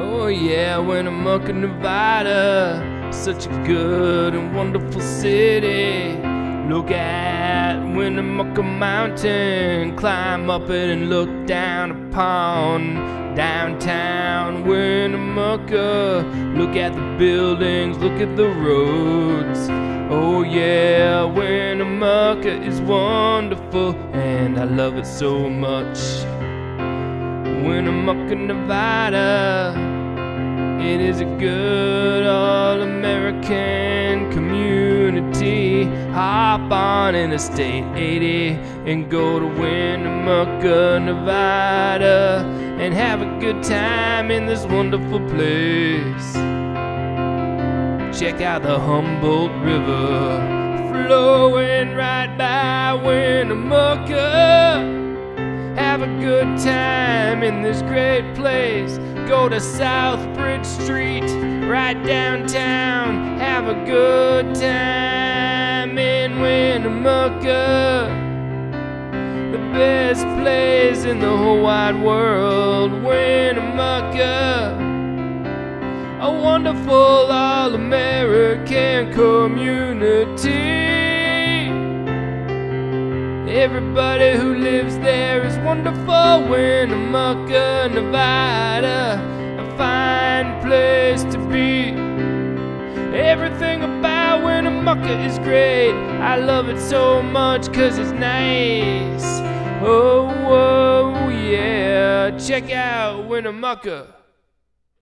Oh yeah, Winnemucca, Nevada, such a good and wonderful city. Look at Winnemucca Mountain, climb up it and look down upon downtown Winnemucca. Look at the buildings, look at the roads. Oh yeah, Winnemucca is wonderful, and I love it so much. Winnemucca, Nevada. It is a good all American community. Hop on Interstate 80 and go to Winnemucca, Nevada, and have a good time in this wonderful place. Check out the Humboldt River flowing right by Winnemucca. Have a good time in this great place. Go to South Bridge Street, right downtown. Have a good time in Winnemucca. The best place in the whole wide world, Winnemucca. A wonderful all American community. Everybody who lives there is wonderful. Winnemucca, Nevada, Everything about Winnemucca is great. I love it so much cause it's nice. Oh, oh yeah. Check out Winnemucca.